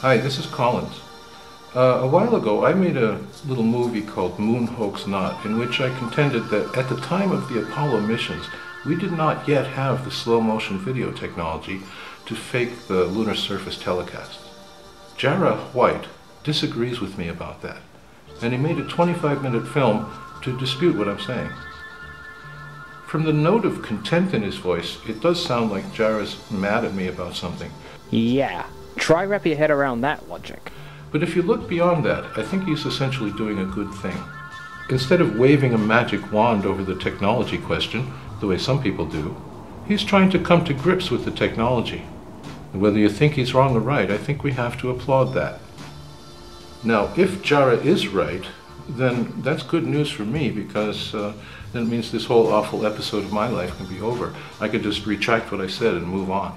Hi, this is Collins. Uh, a while ago, I made a little movie called Moon Hoax Not, in which I contended that at the time of the Apollo missions, we did not yet have the slow motion video technology to fake the lunar surface telecasts. Jarrah White disagrees with me about that, and he made a 25 minute film to dispute what I'm saying. From the note of contempt in his voice, it does sound like Jarrah's mad at me about something. Yeah, try wrap your head around that logic. But if you look beyond that, I think he's essentially doing a good thing. Instead of waving a magic wand over the technology question, the way some people do, he's trying to come to grips with the technology. And whether you think he's wrong or right, I think we have to applaud that. Now, if Jarrah is right, then that's good news for me because uh, then it means this whole awful episode of my life can be over. I could just retract what I said and move on.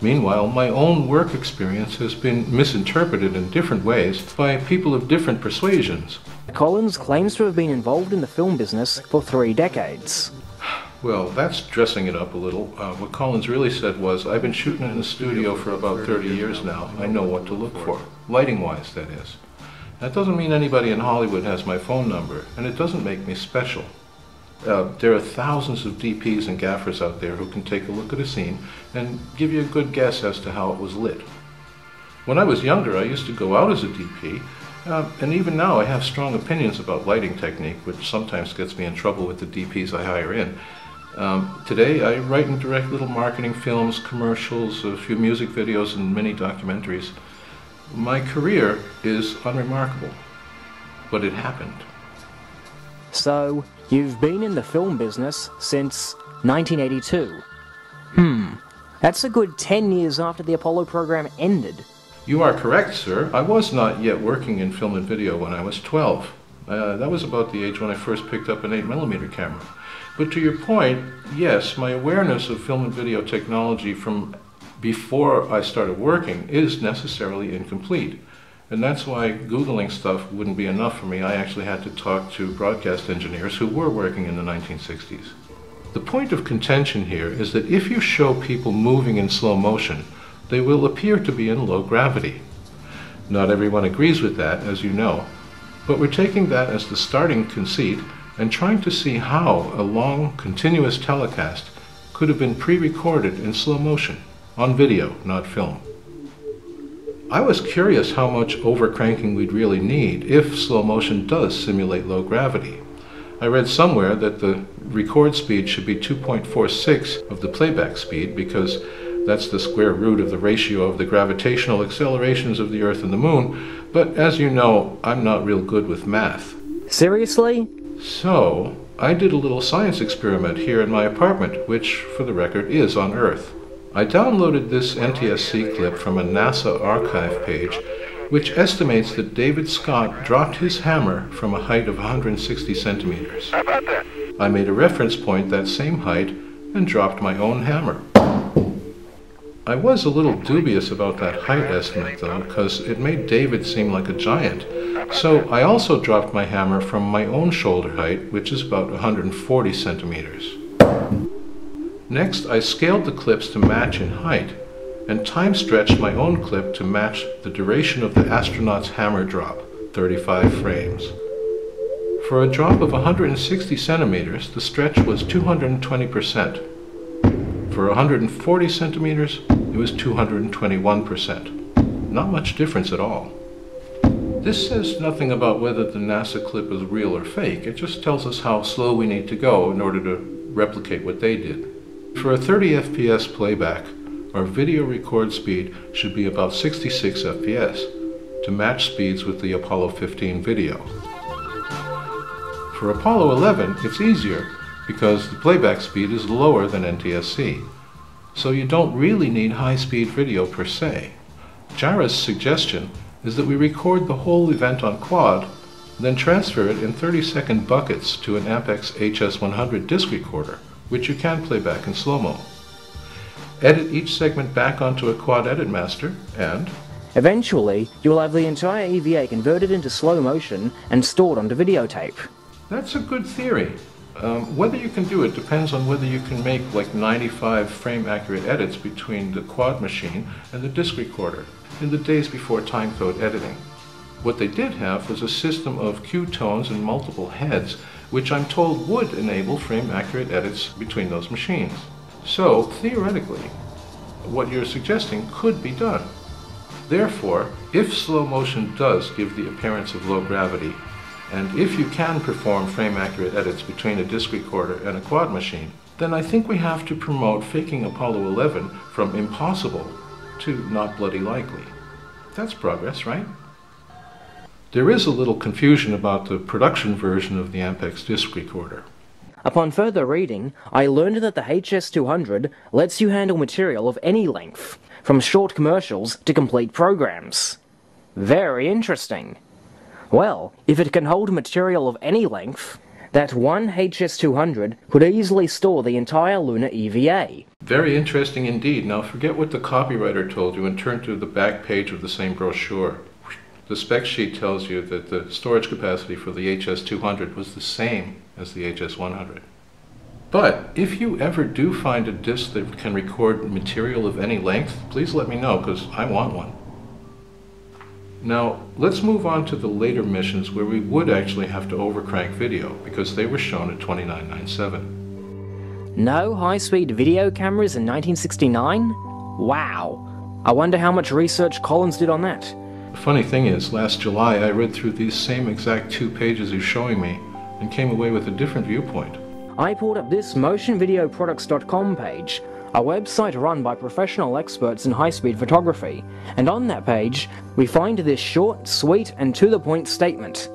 Meanwhile, my own work experience has been misinterpreted in different ways by people of different persuasions. Collins claims to have been involved in the film business for three decades. Well, that's dressing it up a little. Uh, what Collins really said was, I've been shooting in the studio for about 30 years now. I know what to look for. Lighting wise, that is. That doesn't mean anybody in Hollywood has my phone number, and it doesn't make me special. Uh, there are thousands of DPs and gaffers out there who can take a look at a scene and give you a good guess as to how it was lit. When I was younger, I used to go out as a DP, uh, and even now I have strong opinions about lighting technique, which sometimes gets me in trouble with the DPs I hire in. Um, today, I write and direct little marketing films, commercials, a few music videos, and many documentaries. My career is unremarkable, but it happened. So, you've been in the film business since 1982. Hmm, that's a good 10 years after the Apollo program ended. You are correct, sir. I was not yet working in film and video when I was 12. Uh, that was about the age when I first picked up an 8mm camera. But to your point, yes, my awareness of film and video technology from before I started working is necessarily incomplete. And that's why Googling stuff wouldn't be enough for me. I actually had to talk to broadcast engineers who were working in the 1960s. The point of contention here is that if you show people moving in slow motion, they will appear to be in low gravity. Not everyone agrees with that, as you know, but we're taking that as the starting conceit and trying to see how a long, continuous telecast could have been pre-recorded in slow motion, on video, not film. I was curious how much overcranking we'd really need if slow motion does simulate low gravity. I read somewhere that the record speed should be 2.46 of the playback speed because that's the square root of the ratio of the gravitational accelerations of the Earth and the Moon, but as you know, I'm not real good with math. Seriously? So, I did a little science experiment here in my apartment, which, for the record, is on Earth. I downloaded this NTSC clip from a NASA archive page, which estimates that David Scott dropped his hammer from a height of 160 centimeters. How about that? I made a reference point that same height and dropped my own hammer. I was a little dubious about that height estimate though, because it made David seem like a giant. So I also dropped my hammer from my own shoulder height, which is about 140 centimeters. Next, I scaled the clips to match in height, and time stretched my own clip to match the duration of the astronaut's hammer drop, 35 frames. For a drop of 160 centimeters, the stretch was 220%. For 140 centimeters, it was 221%. Not much difference at all. This says nothing about whether the NASA clip is real or fake. It just tells us how slow we need to go in order to replicate what they did. For a 30 FPS playback, our video record speed should be about 66 FPS to match speeds with the Apollo 15 video. For Apollo 11, it's easier because the playback speed is lower than NTSC, so you don't really need high-speed video per se. Jarrah's suggestion is that we record the whole event on quad, then transfer it in 30-second buckets to an Ampex HS100 disc recorder, which you can play back in slow-mo. Edit each segment back onto a quad edit master, and Eventually, you will have the entire EVA converted into slow motion and stored onto videotape. that's a good theory. Um, whether you can do it depends on whether you can make like 95 frame accurate edits between the quad machine and the disc recorder in the days before timecode editing. What they did have was a system of cue tones and multiple heads, which I'm told would enable frame accurate edits between those machines. So, theoretically, what you're suggesting could be done. Therefore, if slow motion does give the appearance of low gravity, and if you can perform frame accurate edits between a disc recorder and a quad machine, then I think we have to promote faking Apollo 11 from impossible to not bloody likely. That's progress, right? There is a little confusion about the production version of the Ampex disc recorder. Upon further reading, I learned that the HS200 lets you handle material of any length, from short commercials to complete programs. Very interesting. Well, if it can hold material of any length, that one HS200 could easily store the entire lunar EVA. Very interesting indeed. Now forget what the copywriter told you and turn to the back page of the same brochure. The spec sheet tells you that the storage capacity for the HS200 was the same as the HS100. But if you ever do find a disk that can record material of any length, please let me know because I want one. Now, let's move on to the later missions where we would actually have to overcrank video because they were shown at 2997. No high-speed video cameras in 1969? Wow. I wonder how much research Collins did on that. Funny thing is, last July I read through these same exact two pages he's showing me and came away with a different viewpoint. I pulled up this motionvideoproducts.com page, a website run by professional experts in high-speed photography, and on that page we find this short, sweet and to-the-point statement.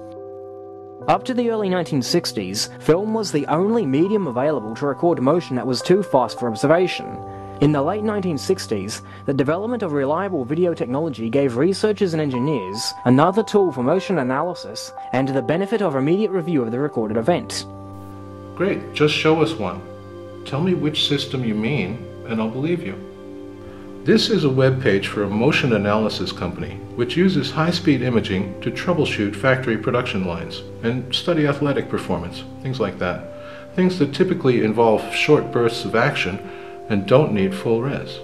Up to the early 1960s, film was the only medium available to record motion that was too fast for observation, in the late 1960s, the development of reliable video technology gave researchers and engineers another tool for motion analysis and the benefit of immediate review of the recorded event. Great, just show us one. Tell me which system you mean, and I'll believe you. This is a web page for a motion analysis company which uses high-speed imaging to troubleshoot factory production lines and study athletic performance, things like that. Things that typically involve short bursts of action and don't need full res.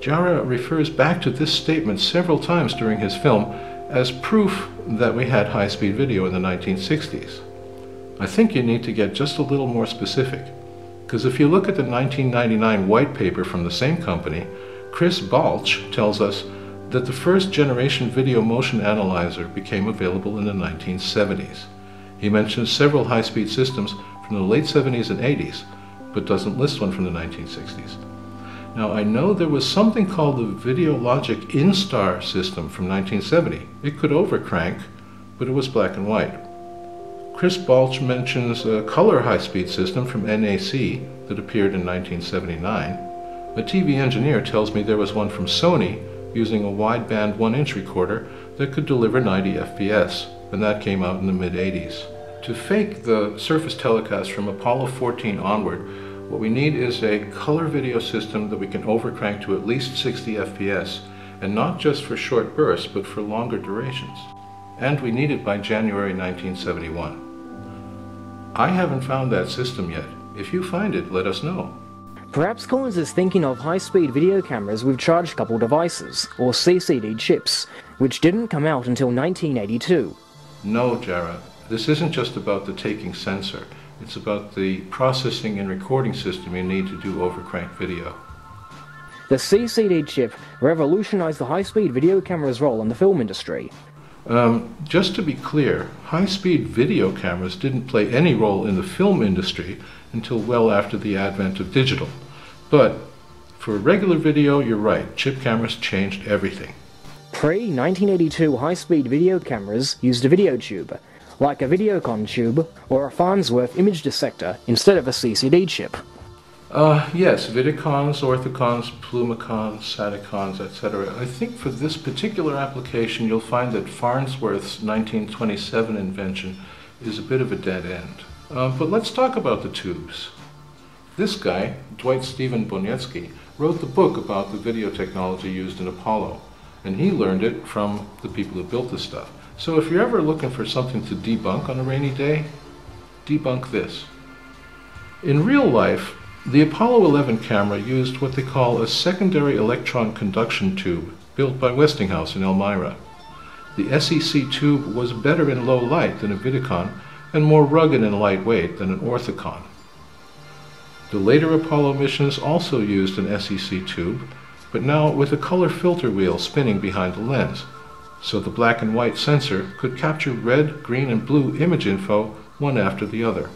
Jarrah refers back to this statement several times during his film as proof that we had high-speed video in the 1960s. I think you need to get just a little more specific, because if you look at the 1999 white paper from the same company, Chris Balch tells us that the first generation video motion analyzer became available in the 1970s. He mentions several high-speed systems from the late 70s and 80s, but doesn't list one from the 1960s. Now, I know there was something called the Videologic Instar system from 1970. It could overcrank, but it was black and white. Chris Balch mentions a color high-speed system from NAC that appeared in 1979. A TV engineer tells me there was one from Sony using a wideband 1-inch recorder that could deliver 90 FPS, and that came out in the mid-80s. To fake the surface telecast from Apollo 14 onward, what we need is a color video system that we can overcrank to at least 60 FPS, and not just for short bursts, but for longer durations. And we need it by January 1971. I haven't found that system yet. If you find it, let us know. Perhaps Collins is thinking of high-speed video cameras with charge-coupled devices, or CCD chips, which didn't come out until 1982. No, Jarrah. This isn't just about the taking sensor. It's about the processing and recording system you need to do overcrank video. The CCD chip revolutionized the high-speed video camera's role in the film industry. Um, just to be clear, high-speed video cameras didn't play any role in the film industry until well after the advent of digital. But for regular video, you're right, chip cameras changed everything. Pre-1982 high-speed video cameras used a video tube, like a Vidicon tube or a Farnsworth image dissector instead of a CCD chip. Uh, yes, Vidicons, Orthicons, Plumbicons, Saticons, etc. I think for this particular application you'll find that Farnsworth's 1927 invention is a bit of a dead end. Uh, but let's talk about the tubes. This guy, Dwight Steven-Boniecki, wrote the book about the video technology used in Apollo, and he learned it from the people who built this stuff. So if you're ever looking for something to debunk on a rainy day, debunk this. In real life, the Apollo 11 camera used what they call a secondary electron conduction tube built by Westinghouse in Elmira. The SEC tube was better in low light than a Vidicon and more rugged and lightweight than an Orthicon. The later Apollo missions also used an SEC tube, but now with a color filter wheel spinning behind the lens, so the black and white sensor could capture red, green, and blue image info one after the other.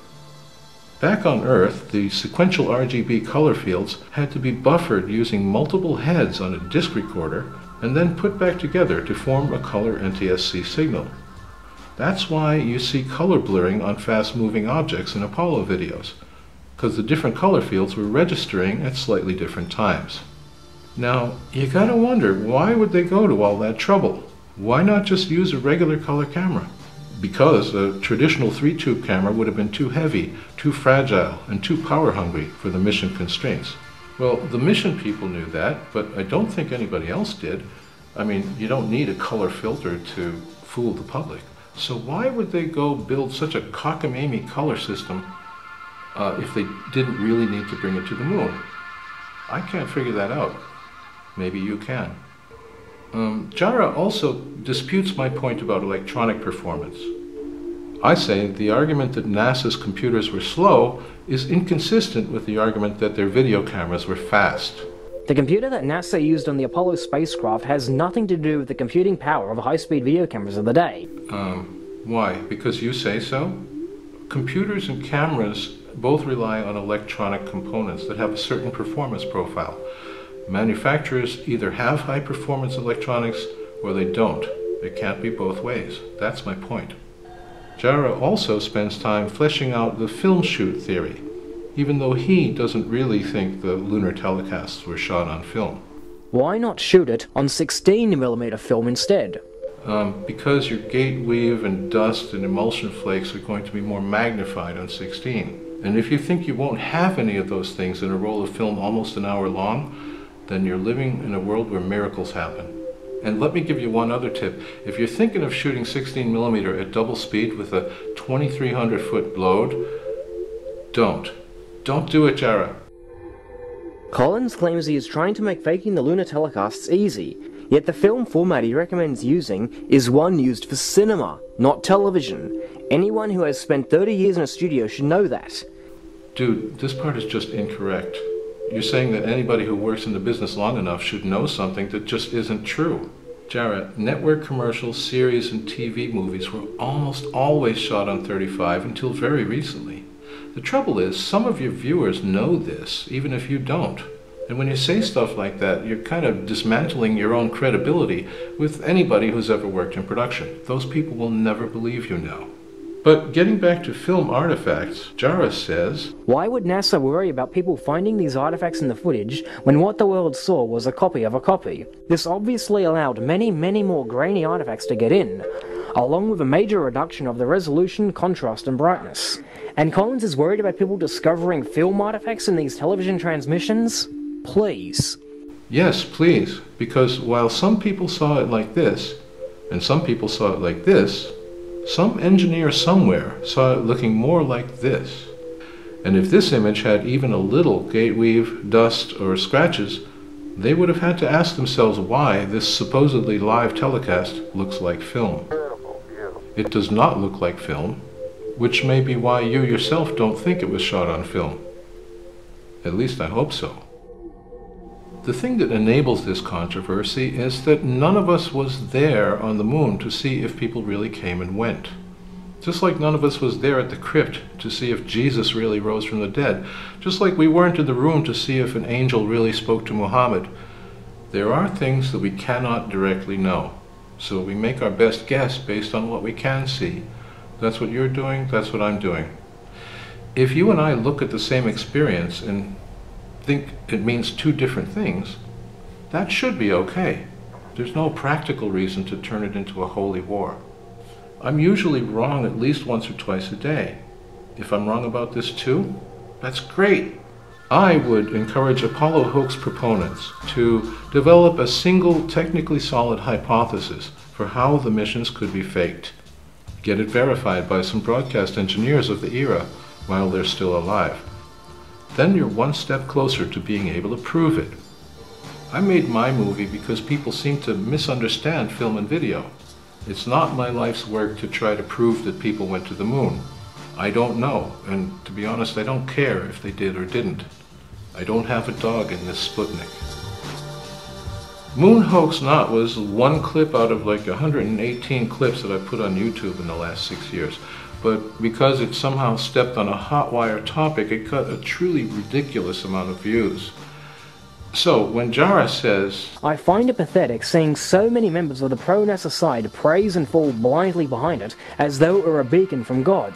Back on Earth, the sequential RGB color fields had to be buffered using multiple heads on a disc recorder and then put back together to form a color NTSC signal. That's why you see color blurring on fast-moving objects in Apollo videos, because the different color fields were registering at slightly different times. Now, you gotta wonder, why would they go to all that trouble? Why not just use a regular color camera? because a traditional three-tube camera would have been too heavy, too fragile, and too power-hungry for the mission constraints. Well, the mission people knew that, but I don't think anybody else did. I mean, you don't need a color filter to fool the public. So why would they go build such a cockamamie color system uh, if they didn't really need to bring it to the moon? I can't figure that out. Maybe you can. Um, Jarrah also disputes my point about electronic performance. I say the argument that NASA's computers were slow is inconsistent with the argument that their video cameras were fast. The computer that NASA used on the Apollo spacecraft has nothing to do with the computing power of high-speed video cameras of the day. Um, why? Because you say so? Computers and cameras both rely on electronic components that have a certain performance profile. Manufacturers either have high performance electronics or they don't. It can't be both ways. That's my point. Jarrah also spends time fleshing out the film shoot theory, even though he doesn't really think the lunar telecasts were shot on film. Why not shoot it on 16mm film instead? Um, because your gate weave and dust and emulsion flakes are going to be more magnified on 16. And if you think you won't have any of those things in a roll of film almost an hour long, then you're living in a world where miracles happen. And let me give you one other tip. If you're thinking of shooting 16 millimeter at double speed with a 2300 foot load, don't. Don't do it, Jarrah. Collins claims he is trying to make faking the lunar telecasts easy, yet the film format he recommends using is one used for cinema, not television. Anyone who has spent 30 years in a studio should know that. Dude, this part is just incorrect. You're saying that anybody who works in the business long enough should know something that just isn't true. Jarrah, network commercials, series, and TV movies were almost always shot on 35 until very recently. The trouble is, some of your viewers know this, even if you don't. And when you say stuff like that, you're kind of dismantling your own credibility with anybody who's ever worked in production. Those people will never believe you now. But getting back to film artifacts, Jarrah says Why would NASA worry about people finding these artifacts in the footage when what the world saw was a copy of a copy? This obviously allowed many, many more grainy artifacts to get in, along with a major reduction of the resolution, contrast, and brightness. And Collins is worried about people discovering film artifacts in these television transmissions? Please. Yes, please, because while some people saw it like this, and some people saw it like this, some engineer somewhere saw it looking more like this. And if this image had even a little gate weave, dust, or scratches, they would have had to ask themselves why this supposedly live telecast looks like film. It does not look like film, which may be why you yourself don't think it was shot on film. At least I hope so. The thing that enables this controversy is that none of us was there on the moon to see if people really came and went. Just like none of us was there at the crypt to see if Jesus really rose from the dead. Just like we weren't in the room to see if an angel really spoke to Muhammad. There are things that we cannot directly know. So we make our best guess based on what we can see. That's what you're doing, that's what I'm doing. If you and I look at the same experience and think it means two different things, that should be okay. There's no practical reason to turn it into a holy war. I'm usually wrong at least once or twice a day. If I'm wrong about this too, that's great. I would encourage Apollo hoax proponents to develop a single technically solid hypothesis for how the missions could be faked. Get it verified by some broadcast engineers of the era while they're still alive then you're one step closer to being able to prove it. I made my movie because people seem to misunderstand film and video. It's not my life's work to try to prove that people went to the moon. I don't know, and to be honest, I don't care if they did or didn't. I don't have a dog in this Sputnik. Moon Hoax Not was one clip out of like 118 clips that I put on YouTube in the last six years. But because it somehow stepped on a hot wire topic, it got a truly ridiculous amount of views. So, when Jarrah says, I find it pathetic seeing so many members of the pro NASA side praise and fall blindly behind it as though it were a beacon from God.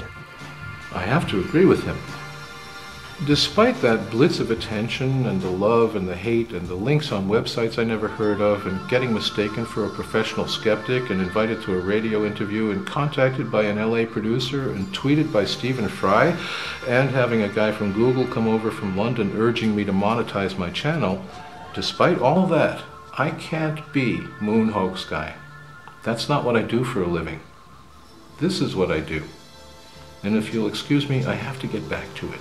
I have to agree with him. Despite that blitz of attention and the love and the hate and the links on websites I never heard of and getting mistaken for a professional skeptic and invited to a radio interview and contacted by an LA producer and tweeted by Stephen Fry and having a guy from Google come over from London urging me to monetize my channel, despite all that, I can't be Moon Hoax Guy. That's not what I do for a living. This is what I do. And if you'll excuse me, I have to get back to it.